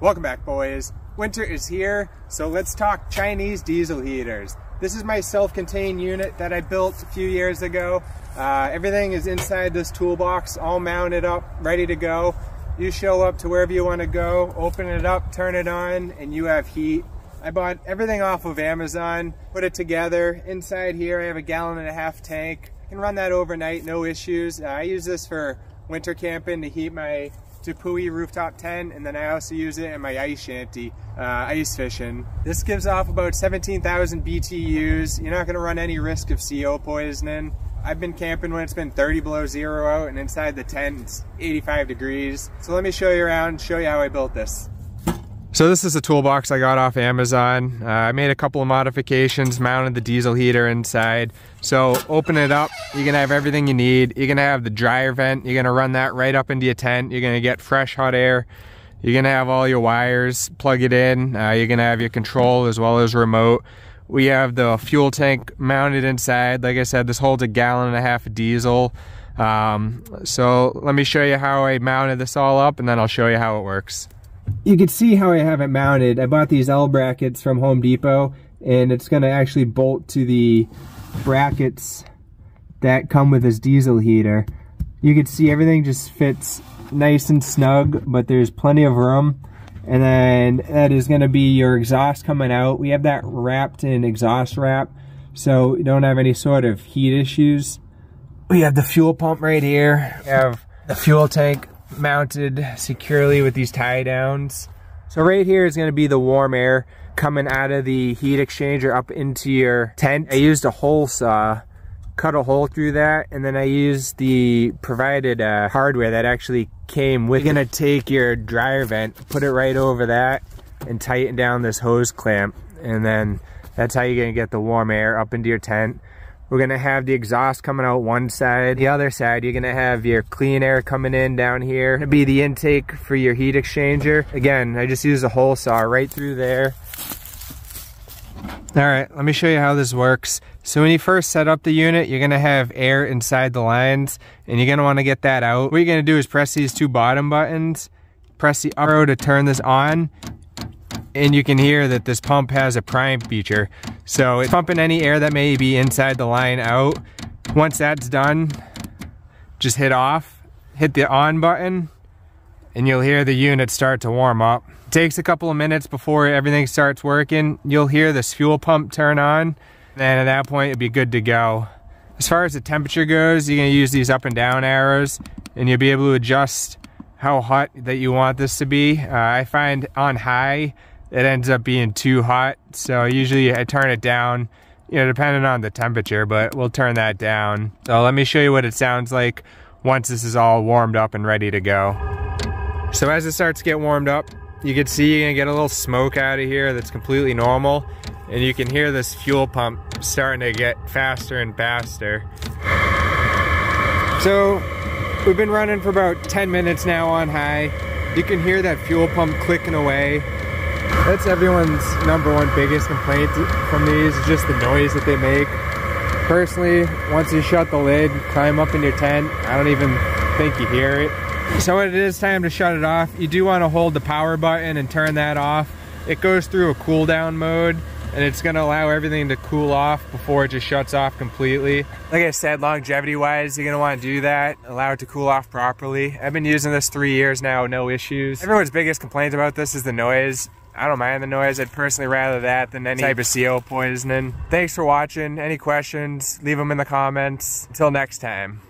Welcome back boys. Winter is here, so let's talk Chinese diesel heaters. This is my self-contained unit that I built a few years ago. Uh, everything is inside this toolbox, all mounted up, ready to go. You show up to wherever you want to go, open it up, turn it on, and you have heat. I bought everything off of Amazon, put it together. Inside here I have a gallon and a half tank. I can run that overnight, no issues. Uh, I use this for winter camping to heat my Tepui rooftop tent, and then I also use it in my ice shanty, uh, ice fishing. This gives off about 17,000 BTUs. You're not gonna run any risk of CO poisoning. I've been camping when it's been 30 below zero out and inside the tent it's 85 degrees. So let me show you around, show you how I built this. So this is a toolbox I got off Amazon. Uh, I made a couple of modifications, mounted the diesel heater inside. So open it up, you're gonna have everything you need. You're gonna have the dryer vent, you're gonna run that right up into your tent. You're gonna get fresh hot air. You're gonna have all your wires, plug it in. Uh, you're gonna have your control as well as remote. We have the fuel tank mounted inside. Like I said, this holds a gallon and a half of diesel. Um, so let me show you how I mounted this all up and then I'll show you how it works you can see how I have it mounted. I bought these L brackets from Home Depot and it's gonna actually bolt to the brackets that come with this diesel heater. You can see everything just fits nice and snug, but there's plenty of room. And then that is gonna be your exhaust coming out. We have that wrapped in exhaust wrap, so you don't have any sort of heat issues. We have the fuel pump right here. We have the fuel tank mounted securely with these tie downs. So right here is gonna be the warm air coming out of the heat exchanger up into your tent. I used a hole saw, cut a hole through that, and then I used the provided uh, hardware that actually came with You're gonna take your dryer vent, put it right over that, and tighten down this hose clamp. And then that's how you're gonna get the warm air up into your tent. We're gonna have the exhaust coming out one side. The other side, you're gonna have your clean air coming in down here. It'll be the intake for your heat exchanger. Again, I just used a hole saw right through there. All right, let me show you how this works. So when you first set up the unit, you're gonna have air inside the lines and you're gonna wanna get that out. What you're gonna do is press these two bottom buttons, press the arrow to turn this on, and you can hear that this pump has a prime feature. So it's pumping any air that may be inside the line out. Once that's done, just hit off, hit the on button, and you'll hear the unit start to warm up. It takes a couple of minutes before everything starts working. You'll hear this fuel pump turn on, and at that point, it'll be good to go. As far as the temperature goes, you're gonna use these up and down arrows, and you'll be able to adjust how hot that you want this to be. Uh, I find on high, it ends up being too hot. So usually I turn it down, you know, depending on the temperature, but we'll turn that down. So let me show you what it sounds like once this is all warmed up and ready to go. So as it starts to get warmed up, you can see you're gonna get a little smoke out of here that's completely normal. And you can hear this fuel pump starting to get faster and faster. So we've been running for about 10 minutes now on high. You can hear that fuel pump clicking away. That's everyone's number one biggest complaint from these is just the noise that they make. Personally, once you shut the lid, climb up in your tent, I don't even think you hear it. So when it is time to shut it off, you do want to hold the power button and turn that off. It goes through a cool down mode and it's gonna allow everything to cool off before it just shuts off completely. Like I said, longevity wise, you're gonna wanna do that, allow it to cool off properly. I've been using this three years now, no issues. Everyone's biggest complaint about this is the noise. I don't mind the noise. I'd personally rather that than any type of CO poisoning. Thanks for watching. Any questions, leave them in the comments. Until next time.